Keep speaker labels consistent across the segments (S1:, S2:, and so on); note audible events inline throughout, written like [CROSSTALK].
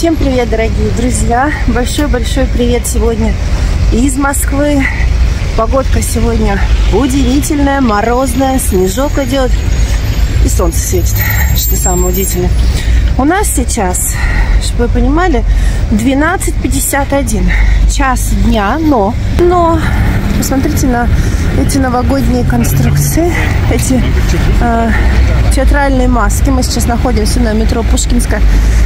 S1: Всем привет, дорогие друзья! Большой-большой привет сегодня из Москвы. Погодка сегодня удивительная, морозная, снежок идет и солнце светит, что самое удивительное. У нас сейчас, чтобы вы понимали, 12.51, час дня, но, но, посмотрите на эти новогодние конструкции, эти э, театральные маски. Мы сейчас находимся на метро Пушкинская,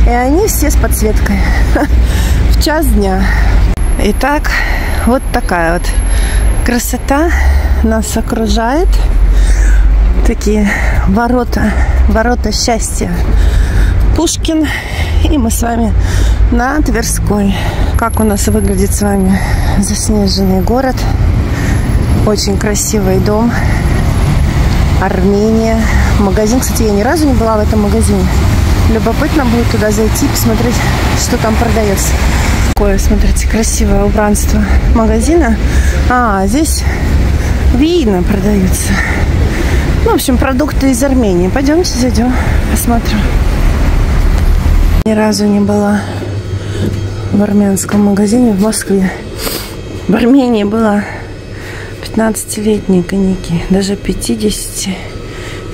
S1: и они все с подсветкой [LAUGHS] в час дня. Итак, вот такая вот красота нас окружает. Такие ворота, ворота счастья. Пушкин. И мы с вами на Тверской. Как у нас выглядит с вами заснеженный город. Очень красивый дом. Армения. Магазин, кстати, я ни разу не была в этом магазине. Любопытно будет туда зайти, посмотреть, что там продается. Такое, смотрите, красивое убранство магазина. А, здесь вина продаются. Ну, в общем, продукты из Армении. Пойдемте зайдем, посмотрим. Ни разу не была в армянском магазине в Москве. В Армении была 15-летние коньяки, даже 50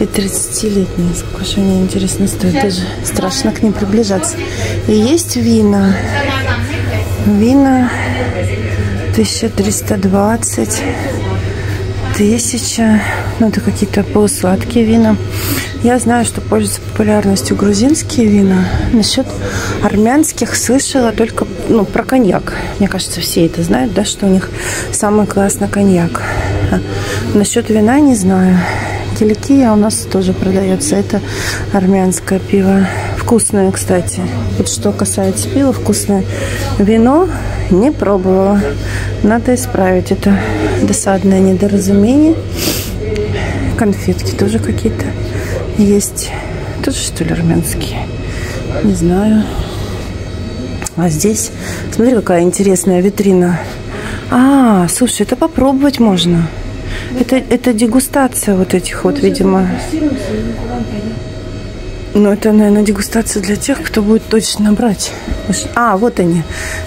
S1: и 30-летние. Сколько же они, интересно, стоят. Даже страшно к ним приближаться. И есть вина. Вина 1320 тысяча. Ну, это какие-то полусладкие вина. Я знаю, что пользуются популярностью грузинские вина. Насчет армянских слышала только ну, про коньяк. Мне кажется, все это знают, да, что у них самый классный коньяк. А насчет вина не знаю. Киликия у нас тоже продается. Это армянское пиво. Вкусное, кстати. Вот что касается пива, вкусное. Вино не пробовала. Надо исправить это досадное недоразумение. Конфетки тоже какие-то есть. Тоже, что ли, армянские? Не знаю. А здесь, смотри, какая интересная витрина. А, слушай, это попробовать можно. Это, это дегустация вот этих вот, видимо. Ну, это, наверное, дегустация для тех, кто будет точно брать. А, вот они,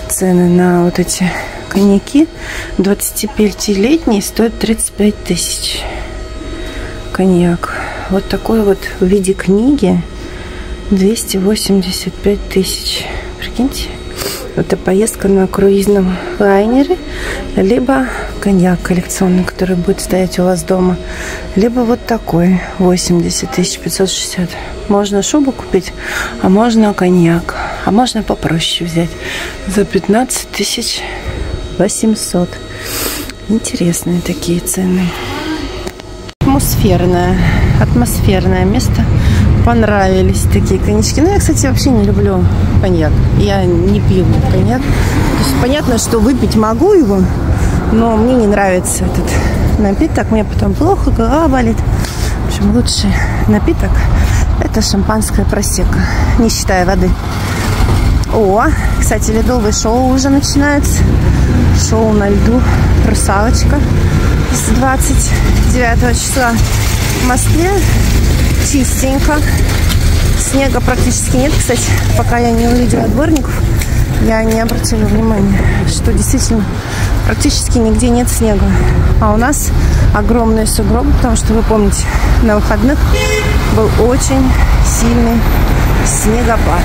S1: цены на вот эти коньяки. 25-летний стоит 35 тысяч. Коньяк. Вот такой вот в виде книги 285 тысяч. Прикиньте. Это поездка на круизном лайнере, либо коньяк коллекционный, который будет стоять у вас дома, либо вот такой 80 тысяч 560. Можно шубу купить, а можно коньяк, а можно попроще взять за 15 тысяч 800. Интересные такие цены. Атмосферное, атмосферное место понравились такие коньячки. Ну, я, кстати, вообще не люблю коньяк. Я не пью коньяк. То есть понятно, что выпить могу его, но мне не нравится этот напиток. Мне потом плохо, голова болит. В общем, лучший напиток это шампанское просека, не считая воды. О, кстати, ледовое шоу уже начинается. Шоу на льду «Русалочка» с 29 числа в Москве чистенько. Снега практически нет, кстати, пока я не увидела дворников. Я не обратила внимания, что действительно практически нигде нет снега. А у нас огромные сугробы, потому что, вы помните, на выходных был очень сильный снегопад.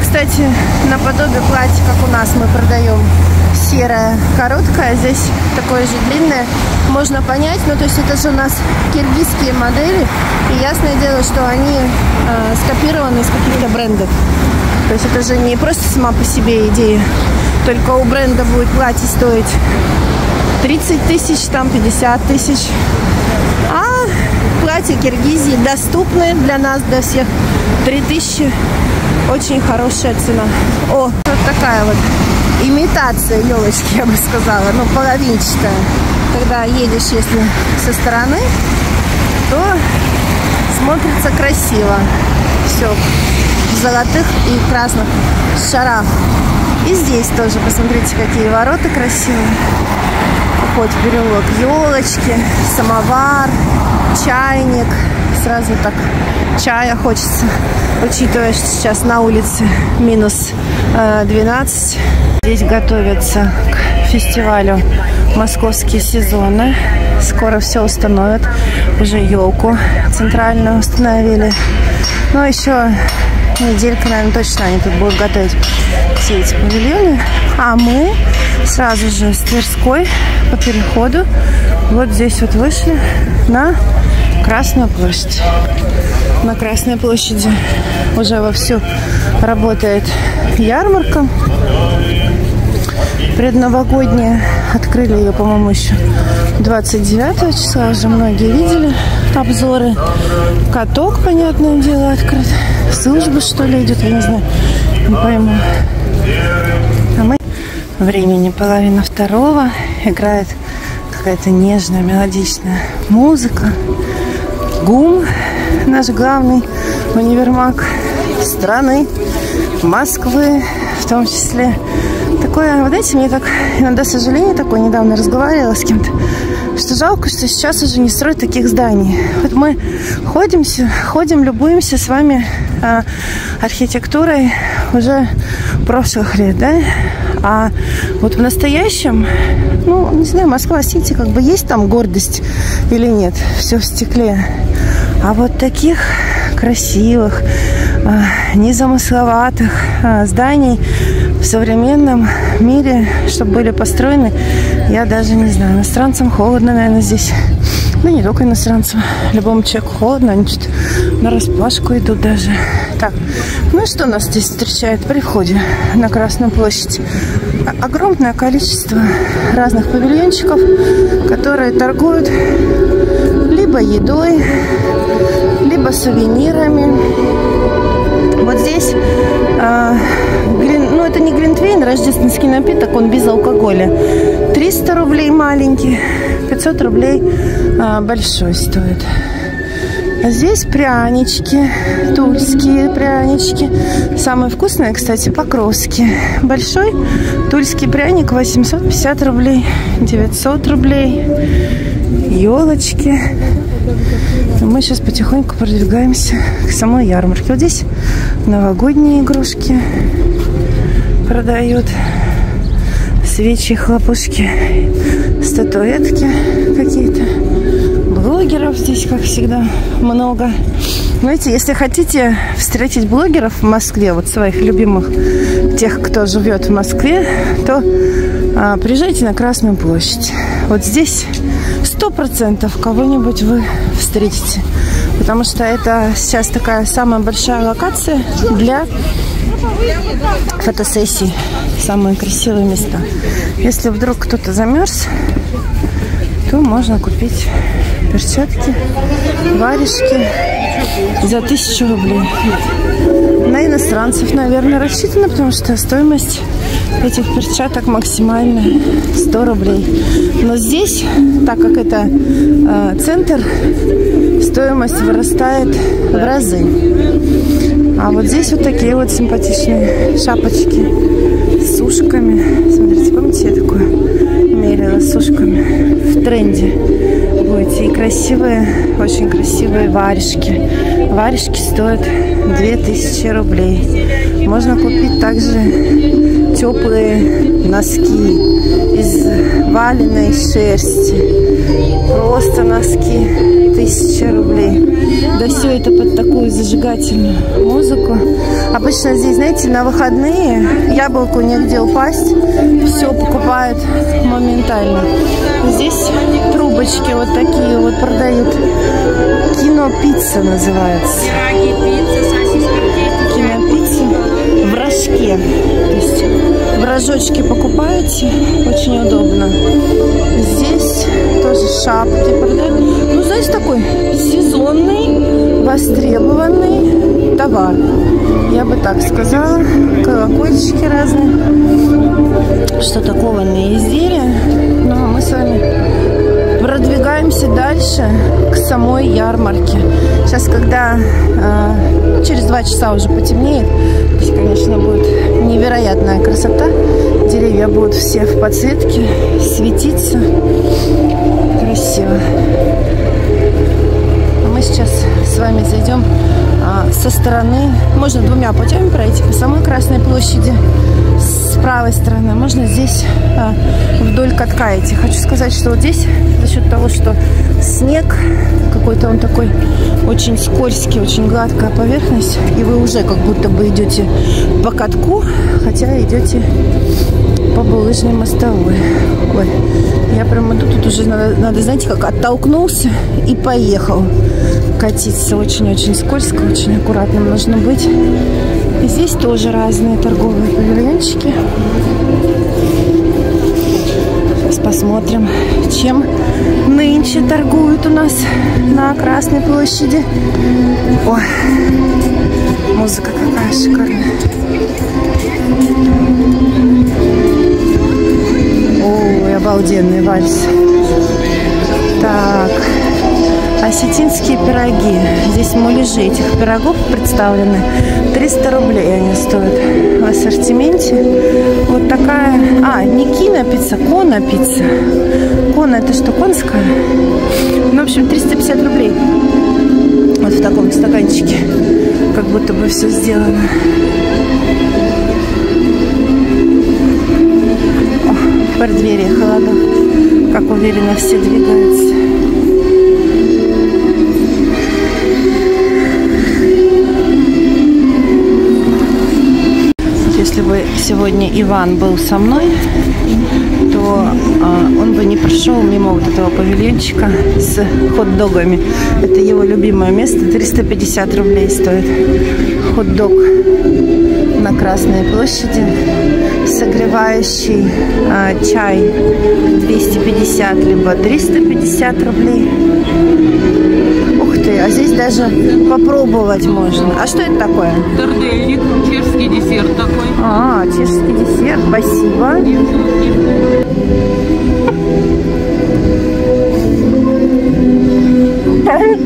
S1: Кстати, наподобие платья, как у нас мы продаем серое, короткое, здесь такое же длинное. Можно понять, ну то есть это же у нас киргизские модели, и ясное дело, что они э, скопированы из каких-то брендов. То есть это же не просто сама по себе идея, только у бренда будет платье стоить 30 тысяч, там 50 тысяч. А платья Киргизии доступны для нас, для всех 3000. Очень хорошая цена. О, вот такая вот имитация елочки, я бы сказала, ну, половинчатая. Когда едешь, если со стороны, то смотрится красиво. Все в золотых и красных шарах. И здесь тоже, посмотрите, какие ворота красивые. Вход в переулок. Елочки, самовар, чайник, сразу так чая хочется, учитывая, что сейчас на улице минус 12. Здесь готовятся к фестивалю московские сезоны. Скоро все установят. Уже елку центральную установили. Но еще неделька, наверное, точно они тут будут готовить все эти павильоны. А мы сразу же с Тверской по переходу вот здесь вот вышли на Красную площадь. На Красной площади уже вовсю работает ярмарка предновогодняя. Открыли ее, по-моему, еще 29 числа. Уже многие видели обзоры. Каток, понятное дело, открыт. Служба, что ли, идет, я не знаю. Не пойму. А мы времени половина второго. Играет какая-то нежная, мелодичная музыка. ГУМ, наш главный универмаг страны, Москвы в том числе. Такое, вы знаете, мне так иногда сожаление такое, недавно разговаривала с кем-то, что жалко, что сейчас уже не строят таких зданий. Вот мы ходим, ходим, любуемся с вами а, архитектурой уже прошлых лет, да? А вот в настоящем, ну, не знаю, Москва-Сити, как бы есть там гордость или нет, все в стекле. А вот таких красивых, а, незамысловатых а, зданий в современном мире, чтобы были построены, я даже не знаю. Иностранцам холодно, наверное, здесь. Да не только иностранцам. Любому человеку холодно, они что-то на распашку идут даже. Так, ну и что нас здесь встречает при входе на Красную площадь? Огромное количество разных павильончиков, которые торгуют либо едой, либо сувенирами. Вот здесь, э, глин, ну это не глинтвейн, рождественский напиток, он без алкоголя. 300 рублей маленький, 500 рублей э, большой стоит. А здесь прянички, тульские прянички. Самые вкусные, кстати, покровские. Большой тульский пряник 850 рублей, 900 рублей. Елочки. Мы сейчас потихоньку продвигаемся к самой ярмарке. Вот здесь новогодние игрушки продают. Свечи, хлопушки, статуэтки какие-то. Блогеров здесь, как всегда, много. Знаете, если хотите встретить блогеров в Москве, вот своих любимых, тех, кто живет в Москве, то а, приезжайте на Красную площадь. Вот здесь сто процентов кого-нибудь вы встретите. Потому что это сейчас такая самая большая локация для фотосессий. Самые красивые места. Если вдруг кто-то замерз, то можно купить перчатки, варежки за тысячу рублей. На иностранцев, наверное, рассчитано, потому что стоимость этих перчаток максимальная 100 рублей. Но здесь, так как это э, центр, стоимость вырастает в разы. А вот здесь вот такие вот симпатичные шапочки с ушками. Смотрите, помните, я такое мерила с ушками в тренде будете. И красивые, очень красивые варежки. Варежки стоят 2000 рублей. Можно купить также теплые носки из валеной шерсти. Просто носки. Тысяча рублей. Да все это под такую зажигательную музыку. Обычно здесь, знаете, на выходные яблоку негде упасть. Все покупают моментально. Здесь трубочки вот такие вот продают. Кино-пицца называется. Кино-пицца в рожке. В рожочке покупаете. Очень удобно. Здесь тоже шапки продают. Ну, знаете, такой сезонный, востребованный товар. Я бы так сказала. Колокольчики разные. Что-то кованные изделия. Ну, а мы с вами продвигаемся дальше к самой ярмарке. Сейчас, когда э, через два часа уже потемнеет, здесь, конечно, будет невероятная красота. Деревья будут все в подсветке, светиться. Красиво. Мы сейчас с вами зайдем а, со стороны, можно двумя путями пройти по самой Красной площади, с правой стороны, можно здесь а, вдоль катка идти. Хочу сказать, что вот здесь за счет того, что снег, какой-то он такой очень скользкий, очень гладкая поверхность, и вы уже как будто бы идете по катку, хотя идете по булыжной мостовой. Ой, я прям иду, тут уже надо, надо, знаете, как оттолкнулся и поехал катиться. Очень-очень скользко, очень аккуратным нужно быть. И здесь тоже разные торговые павильончики. Сейчас посмотрим, чем нынче торгуют у нас на Красной площади. Ой, музыка какая шикарная. Обалденный вальс. Так, осетинские пироги. Здесь муляжи этих пирогов представлены. 300 рублей они стоят в ассортименте. Вот такая... А, не кина пицца, кона пицца. Кона это что, конская? Ну, в общем, 350 рублей. Вот в таком стаканчике. Как будто бы все сделано. Преддверии холодов. Как уверенно все двигаются. сегодня Иван был со мной, то а, он бы не прошел мимо вот этого павильончика с хот-догами. Это его любимое место. 350 рублей стоит хот-дог на Красной площади. Согревающий а, чай 250 либо 350 рублей. Ух ты, а здесь даже попробовать можно. А что это такое?
S2: Тордельник, чешский десерт такой.
S1: А, чешский десерт, спасибо. [LAUGHS]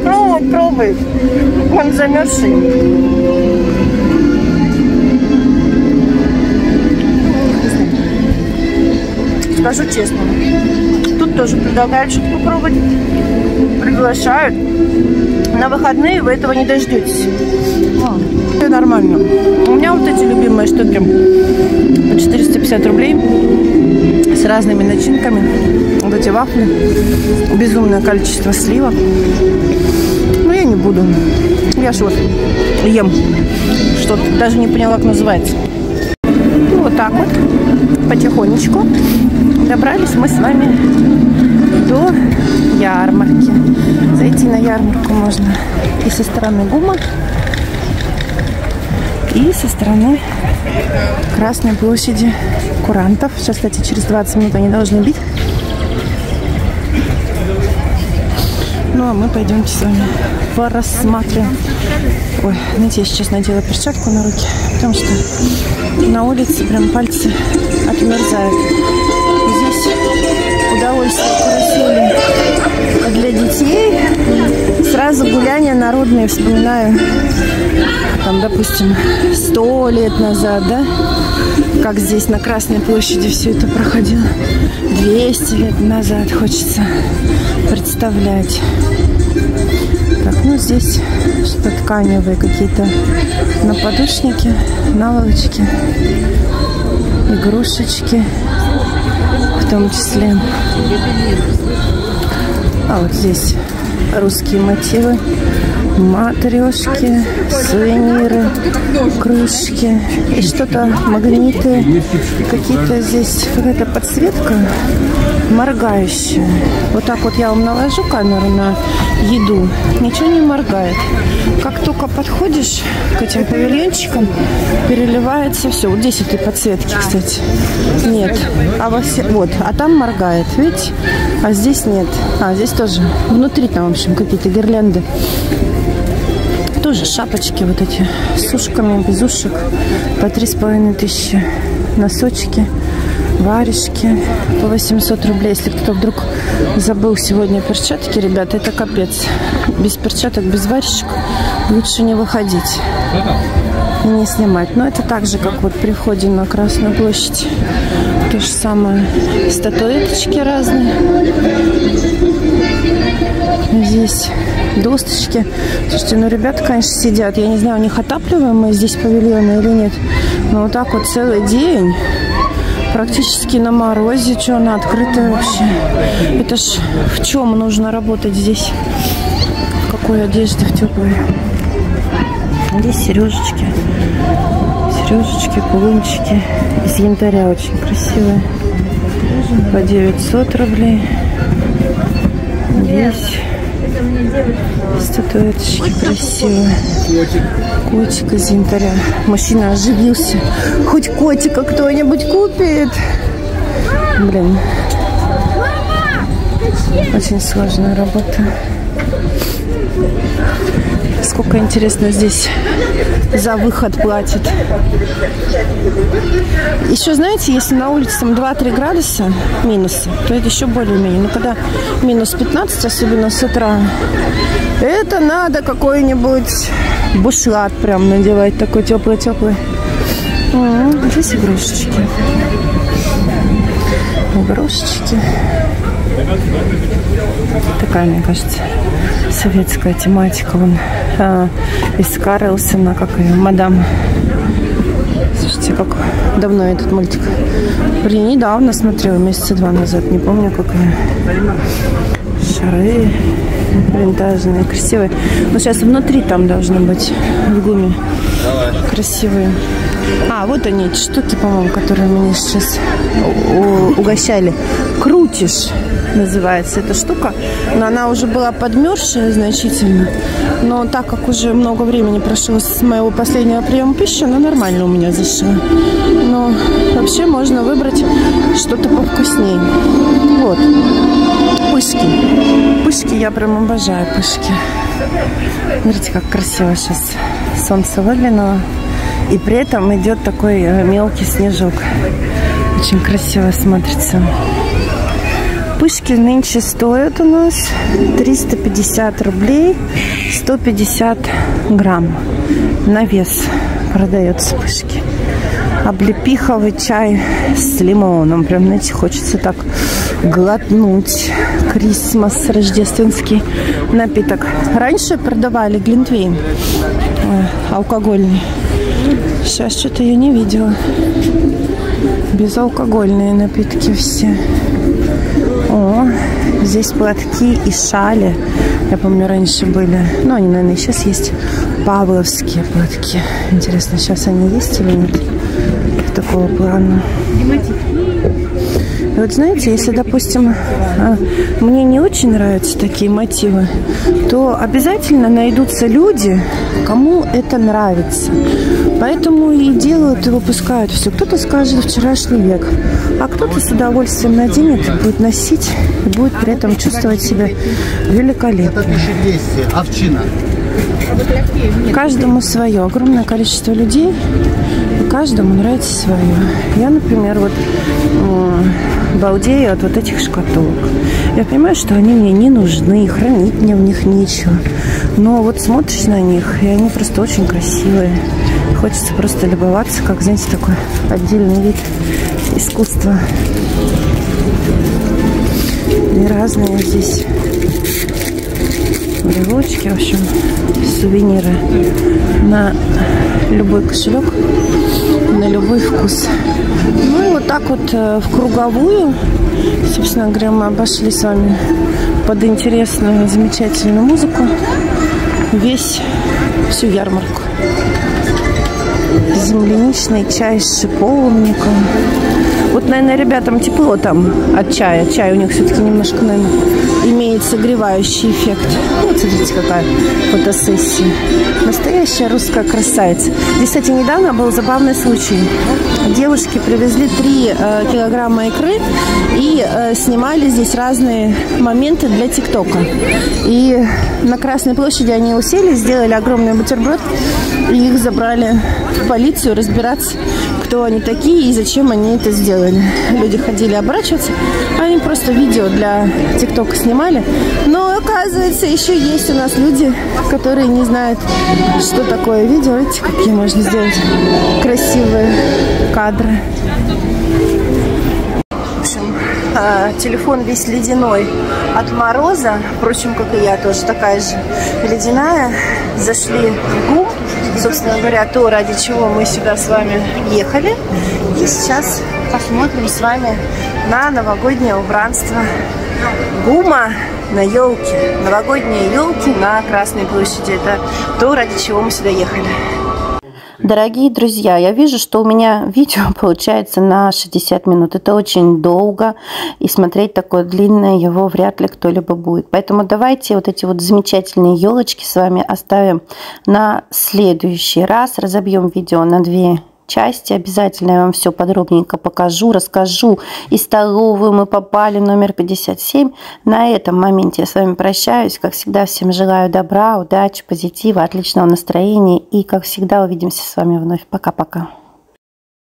S1: Пробуй, пробуй. Он замерзший. Скажу честно, тут тоже предлагают что-то попробовать. Приглашают. На выходные вы этого не дождетесь. А, нормально. У меня вот эти любимые штуки по 450 рублей с разными начинками. Вот эти вафли. Безумное количество сливок. Но я не буду. Я ж вот ем. Что даже не поняла, как называется. Вот так вот. Потихонечку добрались мы с вами до ярмарки. Зайти на ярмарку можно и со стороны ГУМа, и со стороны Красной площади Курантов. Сейчас, кстати, через 20 минут они должны быть. Ну, а мы пойдемте с вами порассматриваем. Ой, знаете, я сейчас надела перчатку на руки, потому что на улице прям пальцы отмерзают. Здесь удовольствие карусели для детей. Сразу гуляния народные вспоминаю. Там, допустим, сто лет назад, да? Как здесь на Красной площади все это проходило. 200 лет назад хочется представлять. Так, ну здесь что-то тканевые какие-то на подушнике, наволочки, игрушечки в том числе. А вот здесь русские мотивы, матрешки, сувениры, кружки. И что-то магниты, какие-то здесь какая-то подсветка моргающая. Вот так вот я вам наложу камеру на еду, ничего не моргает. Как только подходишь к этим павильончикам, переливается все. Вот здесь этой подсветки, кстати, нет. А во вот, а там моргает, видите? А здесь нет. А здесь тоже. Внутри там, в общем, какие-то гирлянды. Тоже шапочки вот эти с ушками, без ушек. По три с половиной тысячи. Носочки варежки по 800 рублей. Если кто вдруг забыл сегодня перчатки, ребята, это капец. Без перчаток, без варежек лучше не выходить. не снимать. Но это так же, как вот при входе на Красную площадь. То же самое. Статуэточки разные. Здесь досточки. Слушайте, ну ребята, конечно, сидят. Я не знаю, у них отапливаемые здесь павильоны или нет. Но вот так вот целый день практически на морозе. Что она открытая вообще? Это ж в чем нужно работать здесь? В какой одежде в теплой? Здесь сережечки. Сережечки, кулончики из янтаря очень красивые. По 900 рублей. Здесь статуэточки красивые. Котик из янтаря. Мужчина оживился. Хоть котика кто-нибудь купит. Блин. Очень сложная работа. Сколько, интересно, здесь за выход платят. Еще, знаете, если на улице там 2-3 градуса минуса, то это еще более-менее. Но когда минус 15, особенно с утра, это надо какой-нибудь бушлат прям надевать, такой теплый-теплый. Здесь игрушечки. Игрушечки. Такая, мне кажется, советская тематика. Вон, а, из Карлсона, как ее, мадам. Слушайте, как давно этот мультик. Блин, недавно смотрела, месяца два назад, не помню, какая. Шары винтажные, красивые. Но сейчас внутри там должно быть в гуме. Красивые. А, вот они, эти штуки, по-моему, которые мне сейчас угощали. Крутишь называется эта штука. Но она уже была подмерзшая значительно. Но так как уже много времени прошло с моего последнего приема пищи, она нормально у меня зашла. Но вообще можно выбрать что-то повкуснее. Вот. Пышки. Я прям обожаю пышки. Смотрите, как красиво сейчас солнце выглянуло. И при этом идет такой э, мелкий снежок. Очень красиво смотрится. Пышки нынче стоят у нас 350 рублей, 150 грамм на вес продается пышки. Облепиховый чай с лимоном. Прям, знаете, хочется так глотнуть. Крисмас, рождественский напиток. Раньше продавали глинтвейн алкогольный. Сейчас что-то я не видела. Безалкогольные напитки все. О, здесь платки и шали. Я помню, раньше были. Ну, они, наверное, сейчас есть. Павловские платки. Интересно, сейчас они есть или нет? Такого плана. И вот знаете, если, допустим, а, мне не очень нравятся такие мотивы, то обязательно найдутся люди, кому это нравится. Поэтому и делают, и выпускают все. Кто-то скажет вчерашний век, а кто-то с удовольствием наденет будет носить, и будет при этом чувствовать себя великолепно. Овчина. Каждому свое. Огромное количество людей, и каждому нравится свое. Я, например, вот балдею от вот этих шкатулок. Я понимаю, что они мне не нужны, хранить мне в них нечего. Но вот смотришь на них, и они просто очень красивые. Хочется просто любоваться, как, знаете, такой отдельный вид искусства. И разные здесь брелочки, в общем, сувениры на любой кошелек, на любой вкус. Ну и вот так вот э, в круговую, собственно говоря, мы обошли с вами под интересную, замечательную музыку весь всю ярмарку. Земляничный чай с шиповником. Вот, наверное, ребятам тепло там от чая. Чай у них все-таки немножко, наверное, имеет согревающий эффект. Смотрите, какая фотосессия. Настоящая русская красавица. Здесь, кстати, недавно был забавный случай. Девушки привезли 3 э, килограмма икры и э, снимали здесь разные моменты для ТикТока. И на Красной площади они усели, сделали огромный бутерброд и их забрали в полицию разбираться, кто они такие и зачем они это сделали. Люди ходили оборачиваться, а они просто видео для ТикТока снимали. Но оказывается, еще есть у нас люди, которые не знают, что такое видео. Видите, какие можно сделать красивые кадры. В общем, а, телефон весь ледяной от мороза. Впрочем, как и я, тоже такая же ледяная. Зашли в ГУМ. Собственно говоря, то, ради чего мы сюда с вами ехали. И сейчас посмотрим с вами на новогоднее убранство ГУМа на елке. Новогодние елки на Красной площади. Это то, ради чего мы сюда ехали. Дорогие друзья, я вижу, что у меня [LAUGHS] видео получается на 60 минут. Это очень долго, и смотреть такое длинное его вряд ли кто-либо будет. Поэтому давайте вот эти вот замечательные елочки с вами оставим на следующий раз. Разобьем видео на две части. Обязательно я вам все подробненько покажу, расскажу. И столовую мы попали, номер 57. На этом моменте я с вами прощаюсь. Как всегда, всем желаю добра, удачи, позитива, отличного настроения. И, как всегда, увидимся с вами вновь. Пока-пока.